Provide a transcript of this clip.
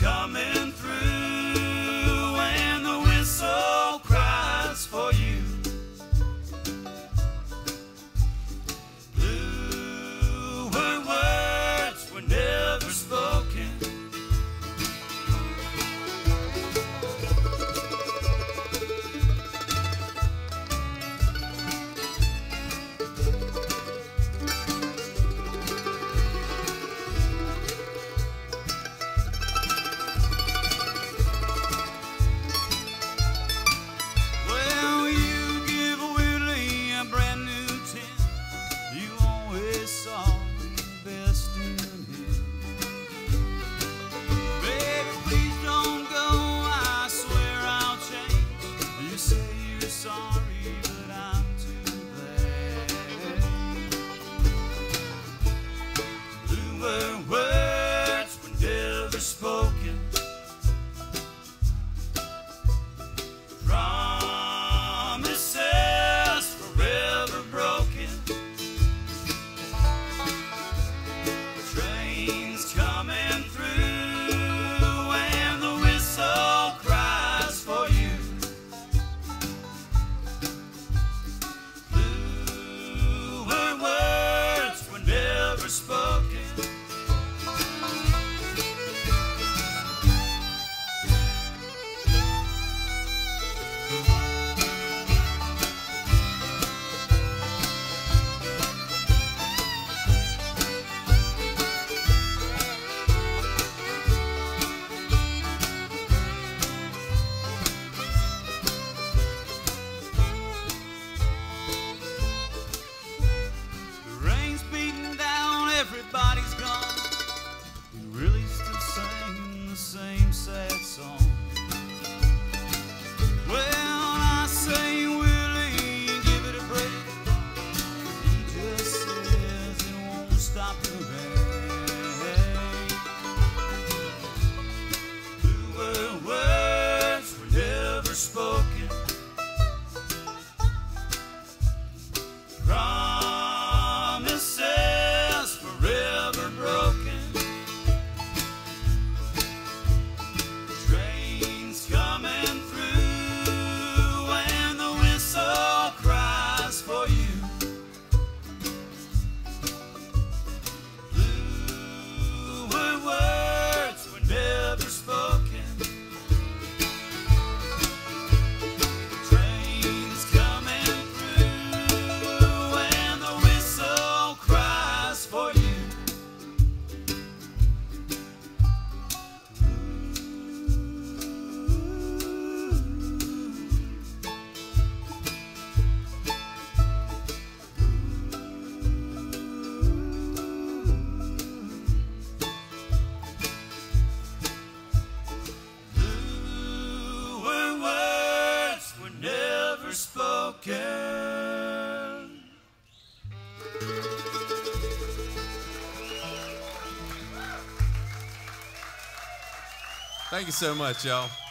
coming. never spoken. Promises forever broken. The train's coming through, and the whistle cries for you. Bluer words were never spoken. Thank you so much, y'all.